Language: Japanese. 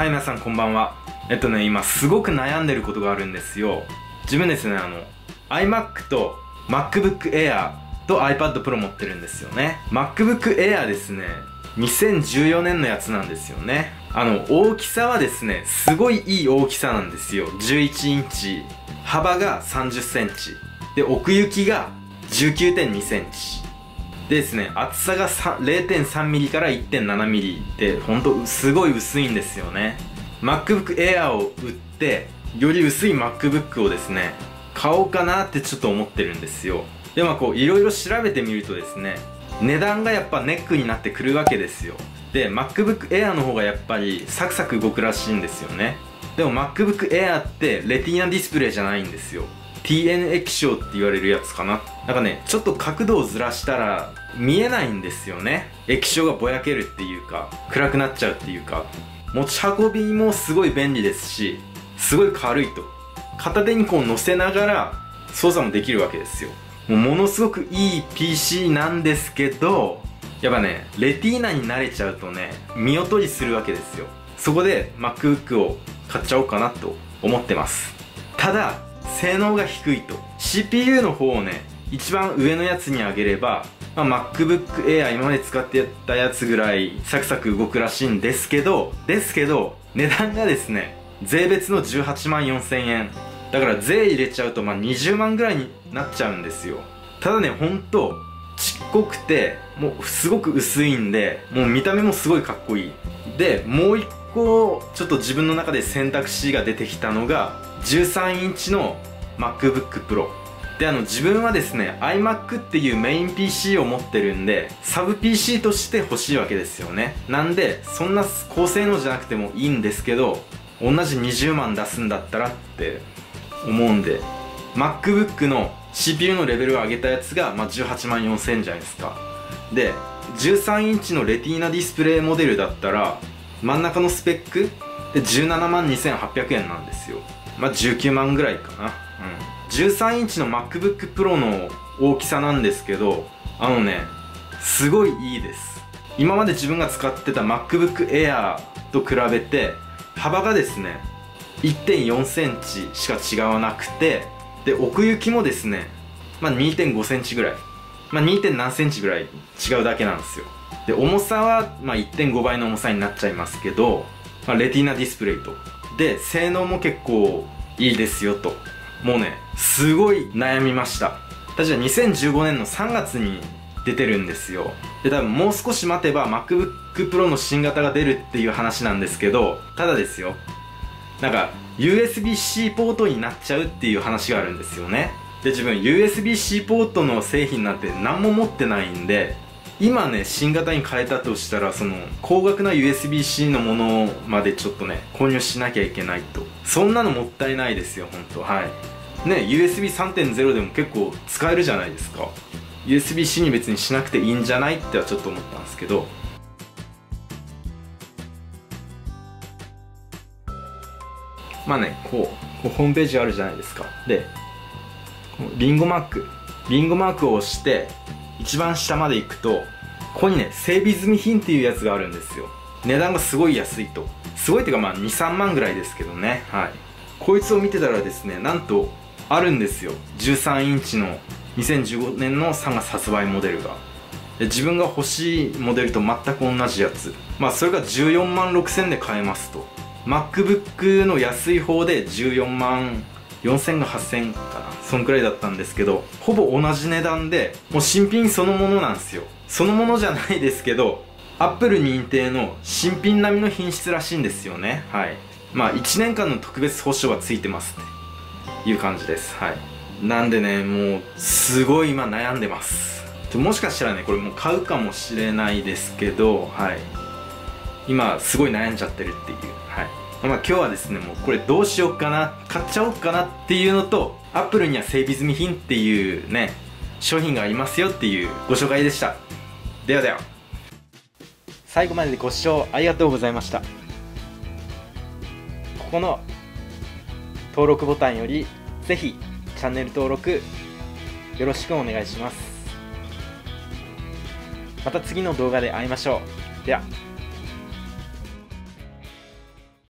はい皆さんこんばんは。えっとね今すごく悩んでることがあるんですよ。自分ですねあの iMac と MacBook Air と iPad Pro 持ってるんですよね。MacBook Air ですね2014年のやつなんですよね。あの大きさはですねすごいいい大きさなんですよ。11インチ。幅が30センチ。で奥行きが19.2センチ。でですね厚さが 0.3mm から 1.7mm でほんとすごい薄いんですよね。MacBook Air を売ってより薄い MacBook をですね買おうかなってちょっと思ってるんですよ。でまあこういろいろ調べてみるとですね値段がやっぱネックになってくるわけですよ。で MacBook Air の方がやっぱりサクサク動くらしいんですよね。でも MacBook Air ってレティーナディスプレイじゃないんですよ。TN 液晶って言われるやつかな。なんかねちょっと角度をずらしたら見えないんですよね。液晶がぼやけるっていうか暗くなっちゃうっていうか。持ち運びもすごい便利ですしすごい軽いと。片手にこう乗せながら操作もできるわけですよ。もうものすごくいい PC なんですけどやっぱねレティーナに慣れちゃうとね見劣りするわけですよ。そこで MacBook を買っちゃおうかなと思ってます。ただ性能が低いと。CPU の方をね一番上のやつに上げれば、まあ、MacBook Air 今まで使ってたやつぐらいサクサク動くらしいんですけどですけど値段がですね税別の18万4000円。だから税入れちゃうとまあ20万ぐらいになっちゃうんですよ。ただねほんとちっこくてもうすごく薄いんでもう見た目もすごいかっこいい。でもう一個ちょっと自分の中で選択肢が出てきたのが13インチの MacBook Pro であの自分はですね iMac っていうメイン PC を持ってるんでサブ PC として欲しいわけですよね。なんでそんな高性能じゃなくてもいいんですけど同じ20万出すんだったらって思うんで MacBook の CPU のレベルを上げたやつが、まあ、18万4000じゃないですか。で13インチのレティーナディスプレイモデルだったら真ん中のスペックで17万2800円なんですよ。まあ19万ぐらいかな。うん13インチの MacBook Pro の大きさなんですけどあのねすごいいいです。今まで自分が使ってた MacBook Air と比べて幅がですね1.4センチしか違わなくてで奥行きもですねまあ2.5センチぐらい。まあ 2. 何センチぐらい違うだけなんですよ。で重さはまあ1.5倍の重さになっちゃいますけど、まあ、レティーナディスプレイと。で性能も結構いいですよと。もうねすごい悩みました。私は2015年の3月に出てるんですよ。で多分もう少し待てば MacBook Pro の新型が出るっていう話なんですけどただですよ。なんか USB-C ポートになっちゃうっていう話があるんですよね。で自分 USB-C ポートの製品なんて何も持ってないんで今ね新型に変えたとしたらその高額な USB-C のものまでちょっとね購入しなきゃいけないと。そんなのもったいないですよ本当。はい。ね USB3.0 でも結構使えるじゃないですか。USB-C に別にしなくていいんじゃないってはちょっと思ったんですけど。まあねこうこうホームページあるじゃないですか。でリンゴマーク。リンゴマークを押して一番下まで行くとここにね整備済み品っていうやつがあるんですよ。値段がすごい安いと。すごいっていうかまあ23万ぐらいですけどね。はい。こいつを見てたらですねなんとあるんですよ。13インチの2015年の3月発売モデルが。自分が欲しいモデルと全く同じやつ。まあそれが14万6000で買えますと。MacBook の安い方で14万4000が8000かなそんくらいだったんですけどほぼ同じ値段でもう新品そのものなんですよ。そのものじゃないですけどアップル認定の新品並みの品質らしいんですよね。はい。まあ1年間の特別保証がついてますっていう感じです。はい。なんでねもうすごい今悩んでます。もしかしたらねこれもう買うかもしれないですけどはい。今すごい悩んじゃってるっていう。はい。まあ今日はですねもうこれどうしようかな買っちゃおうかなっていうのとアップルには整備済み品っていうね商品がありますよっていうご紹介でした。ではでは。最後までご視聴ありがとうございました。ここの登録ボタンよりぜひチャンネル登録よろしくお願いします。また次の動画で会いましょう。では。